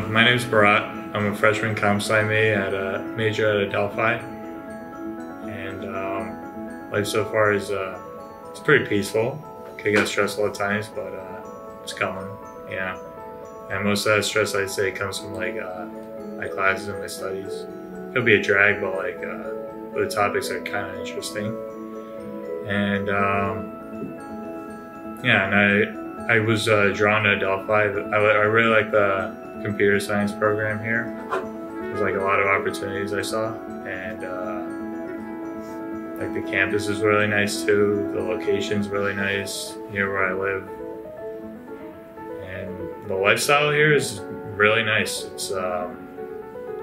my name is Barat. I'm a freshman comp sci me at a major at Adelphi, and um, life so far is uh, it's pretty peaceful. Could get stressful at times, but uh, it's coming. Yeah, and most of that stress I'd say comes from like uh, my classes and my studies. It'll be a drag, but like uh, the topics are kind of interesting, and um, yeah, and I I was uh, drawn to Adelphi. I, I really like the computer science program here. There's like a lot of opportunities I saw, and uh, like the campus is really nice too. The location's really nice near where I live, and the lifestyle here is really nice. It's um,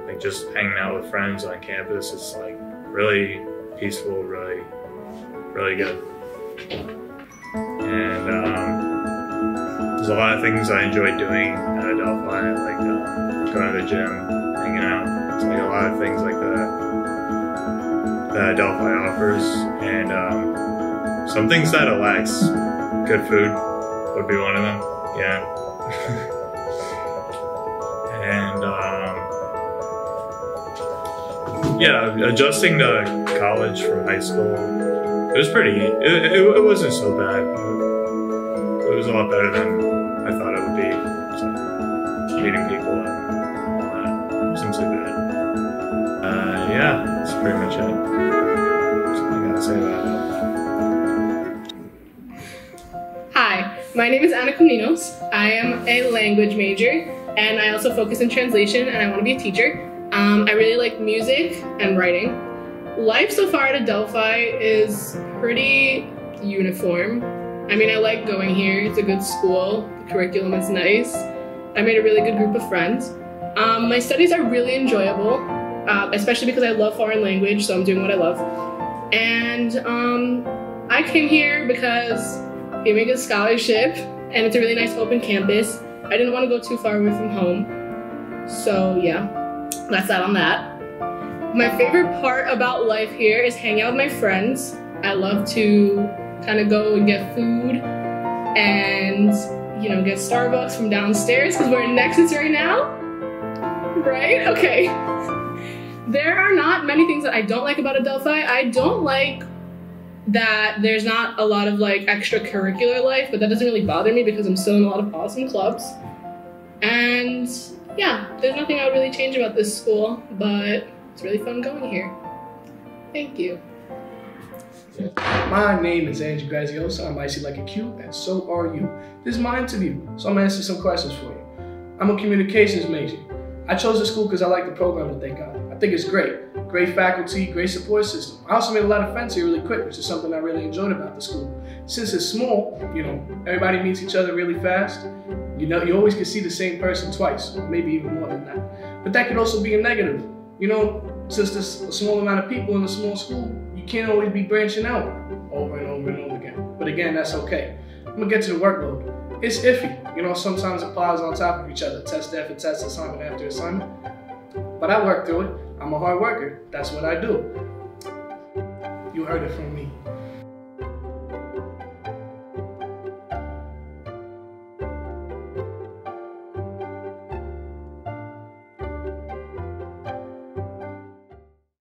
like just hanging out with friends on campus. It's like really peaceful, really, really good, and. Um, there's a lot of things I enjoy doing at Adelphi, like uh, going to the gym, hanging out. It's like a lot of things like that that Adelphi offers, and um, some things that it lacks. Good food would be one of them. Yeah. and um, yeah, adjusting to college from high school, it was pretty. It, it, it wasn't so bad. It was a lot better than I thought it would be. So, meeting people and all that wasn't too bad. Uh, yeah, that's pretty much it. Something I gotta say about Hi, my name is Anna Kuninos. I am a language major and I also focus in translation and I want to be a teacher. Um, I really like music and writing. Life so far at Adelphi is pretty uniform. I mean, I like going here. It's a good school. Curriculum is nice. I made a really good group of friends. Um, my studies are really enjoyable, uh, especially because I love foreign language, so I'm doing what I love. And um, I came here because gave me a good scholarship, and it's a really nice open campus. I didn't want to go too far away from home. So yeah, that's that on that. My favorite part about life here is hanging out with my friends. I love to kind of go and get food and you know get Starbucks from downstairs because we're in Nexus right now. Right? Okay. There are not many things that I don't like about Adelphi. I don't like that there's not a lot of like extracurricular life, but that doesn't really bother me because I'm still in a lot of awesome clubs. And yeah, there's nothing I would really change about this school, but it's really fun going here. Thank you. My name is Andrew Graziosa. I'm icy like a cube, and so are you. This is my interview, so I'm gonna some questions for you. I'm a communications major. I chose the school because I like the program that they got. I think it's great. Great faculty, great support system. I also made a lot of friends here really quick, which is something I really enjoyed about the school. Since it's small, you know, everybody meets each other really fast. You know, you always can see the same person twice, maybe even more than that. But that could also be a negative. You know, since there's a small amount of people in a small school, can't always be branching out over and over and over again. But again, that's okay. I'm gonna get to the workload. It's iffy. You know, sometimes it piles on top of each other, test after test, assignment after assignment. But I work through it. I'm a hard worker. That's what I do. You heard it from me.